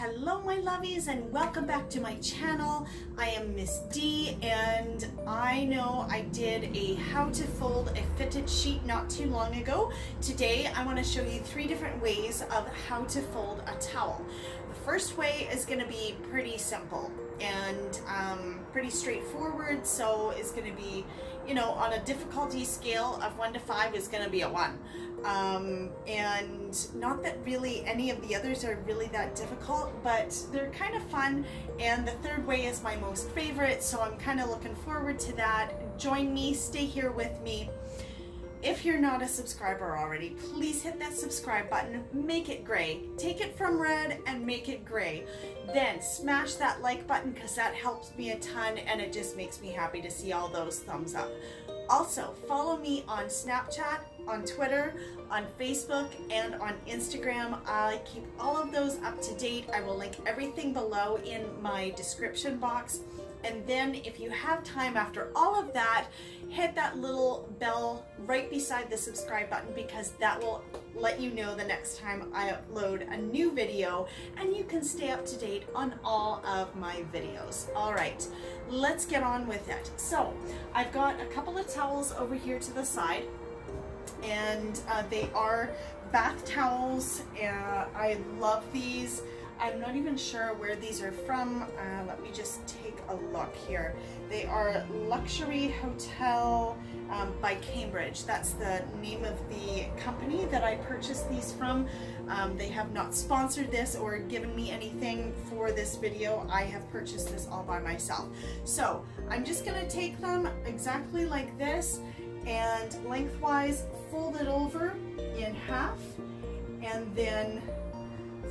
Hello my lovies and welcome back to my channel. I am Miss Dee and I know I did a how to fold a fitted sheet not too long ago. Today I want to show you three different ways of how to fold a towel. First way is going to be pretty simple and um, pretty straightforward so it's going to be you know on a difficulty scale of 1 to 5 is going to be a 1 um, and not that really any of the others are really that difficult, but they're kind of fun. And the third way is my most favorite, so I'm kind of looking forward to that. Join me, stay here with me. If you're not a subscriber already, please hit that subscribe button, make it gray. Take it from red and make it gray. Then smash that like button because that helps me a ton and it just makes me happy to see all those thumbs up. Also, follow me on Snapchat, on Twitter, on Facebook, and on Instagram. I keep all of those up to date. I will link everything below in my description box. And then if you have time after all of that, hit that little bell right beside the subscribe button because that will let you know the next time I upload a new video and you can stay up to date on all of my videos. All right, let's get on with it. So I've got a couple of towels over here to the side and uh, they are bath towels. Uh, I love these. I'm not even sure where these are from. Uh, let me just take a look here. They are Luxury Hotel um, by Cambridge. That's the name of the company that I purchased these from. Um, they have not sponsored this or given me anything for this video. I have purchased this all by myself. So I'm just gonna take them exactly like this and lengthwise fold it over in half and then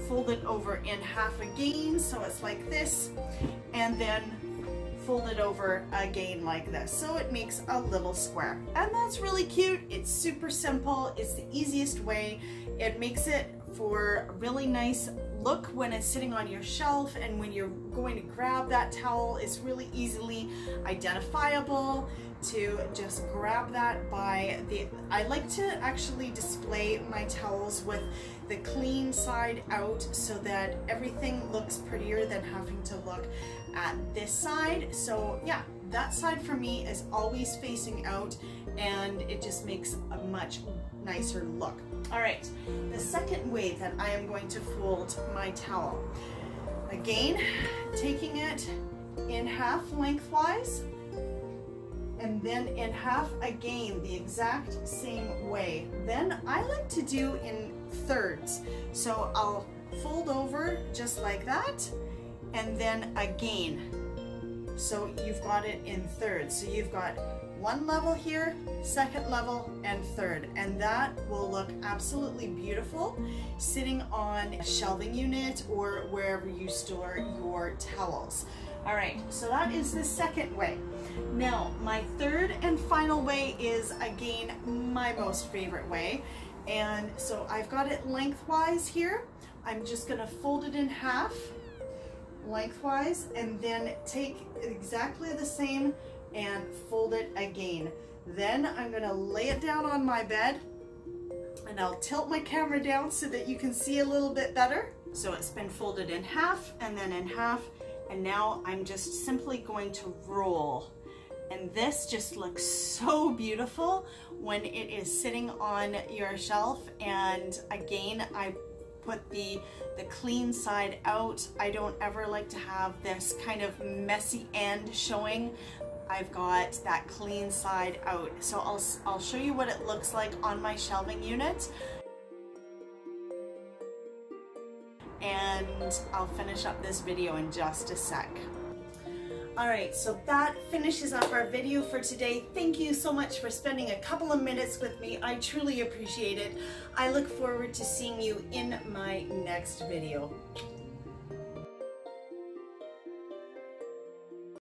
fold it over in half again so it's like this and then fold it over again like this. So it makes a little square. And that's really cute. It's super simple. It's the easiest way. It makes it for a really nice look when it's sitting on your shelf and when you're going to grab that towel it's really easily identifiable to just grab that by the I like to actually display my towels with the clean side out so that everything looks prettier than having to look at this side. So yeah that side for me is always facing out and it just makes a much nicer look all right, the second way that I am going to fold my towel. Again, taking it in half lengthwise and then in half again the exact same way. Then I like to do in thirds. So I'll fold over just like that and then again. So you've got it in thirds. So you've got one level here, second level, and third. And that will look absolutely beautiful sitting on a shelving unit or wherever you store your towels. All right, so that is the second way. Now, my third and final way is, again, my most favorite way. And so I've got it lengthwise here. I'm just gonna fold it in half lengthwise and then take exactly the same and fold it again. Then I'm gonna lay it down on my bed and I'll tilt my camera down so that you can see a little bit better. So it's been folded in half and then in half and now I'm just simply going to roll. And this just looks so beautiful when it is sitting on your shelf. And again, I put the, the clean side out. I don't ever like to have this kind of messy end showing. I've got that clean side out. So I'll, I'll show you what it looks like on my shelving unit. And I'll finish up this video in just a sec. All right, so that finishes up our video for today. Thank you so much for spending a couple of minutes with me. I truly appreciate it. I look forward to seeing you in my next video.